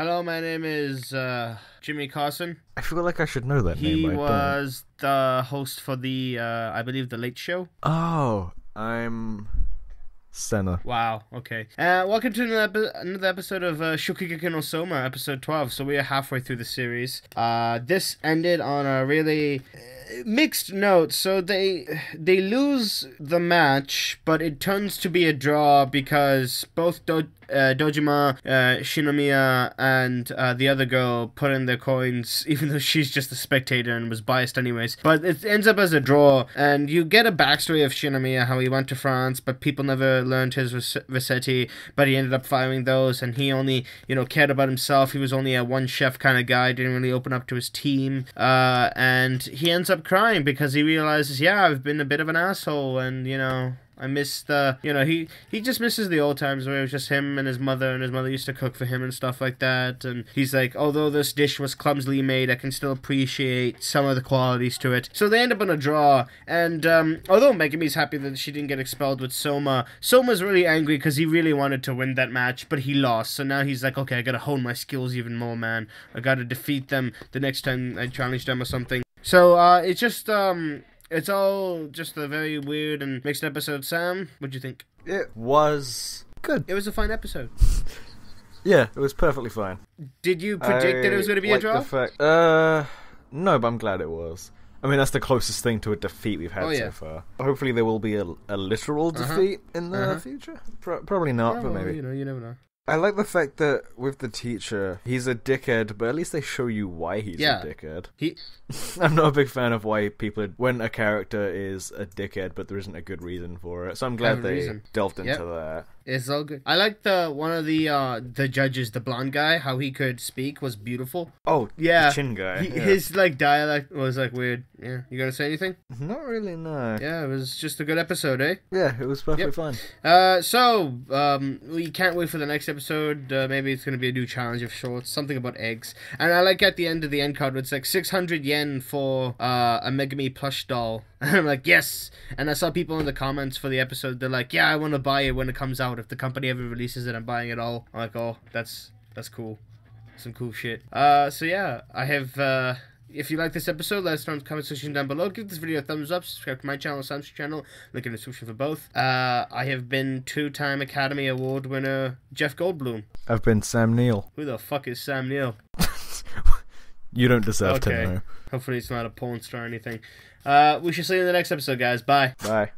Hello, my name is uh, Jimmy Carson. I feel like I should know that He name. Don't. was the host for the, uh, I believe, the Late Show. Oh, I'm Senna. Wow. Okay. Uh, welcome to another, another episode of uh, Shokugeki no Soma, episode twelve. So we are halfway through the series. Uh, this ended on a really uh, mixed note. So they they lose the match, but it turns to be a draw because both Do- uh, Dojima, uh, Shinomiya, and uh, the other girl put in their coins, even though she's just a spectator and was biased anyways. But it ends up as a draw, and you get a backstory of Shinomiya, how he went to France, but people never learned his Rossetti, but he ended up firing those, and he only, you know, cared about himself. He was only a one chef kind of guy, didn't really open up to his team, uh, and he ends up crying because he realizes, yeah, I've been a bit of an asshole, and, you know, I miss the, you know, he he just misses the old times where it was just him and his mother, and his mother used to cook for him and stuff like that. And he's like, although this dish was clumsily made, I can still appreciate some of the qualities to it. So they end up in a draw. And um, although Megumi's happy that she didn't get expelled with Soma, Soma's really angry because he really wanted to win that match, but he lost. So now he's like, okay, I gotta hone my skills even more, man. I gotta defeat them the next time I challenge them or something. So uh, it's just um, it's all just a very weird and mixed episode. Sam, what'd you think? It was good. It was a fine episode. Yeah, it was perfectly fine. Did you predict that it was going to be a draw? Fact, uh, no, but I'm glad it was. I mean, that's the closest thing to a defeat we've had Oh, yeah. so far. Hopefully, there will be a, a literal Uh-huh. defeat in the Uh-huh. future. Pro- probably not, Yeah, but well, maybe. you know, you never know. I like the fact that with the teacher, he's a dickhead, but at least they show you why he's Yeah. a dickhead. He, I'm not a big fan of why people when a character is a dickhead, but there isn't a good reason for it. So I'm glad they reason. delved into Yep. that. It's all good. I like the one of the uh the judges, the blonde guy, how he could speak was beautiful. Oh, Yeah, the chin guy. He, yeah. His like dialect was like weird. Yeah, you gonna say anything? Not really, no. Yeah, it was just a good episode, eh? Yeah, it was perfectly Yep. fine. Uh, so um, we can't wait for the next episode. Uh, maybe it's gonna be a new challenge of sorts, something about eggs. And I like at the end of the end card, it's like 600 yen for uh, a Megumi plush doll. And I'm like, yes. And I saw people in the comments for the episode. They're like, yeah, I want to buy it when it comes out. If the company ever releases it, I'm buying it all. I'm like, oh, that's that's cool. Some cool shit. Uh, so yeah, I have. Uh, if you like this episode, let us know in the comment section down below. Give this video a thumbs up. Subscribe to my channel, Sam's channel. Link in the description for both. Uh, I have been two-time Academy Award winner Jeff Goldblum. I've been Sam Neill. Who the fuck is Sam Neill? You don't deserve Okay. to know. Hopefully, it's not a porn star or anything. Uh, we shall see you in the next episode, guys. Bye. Bye.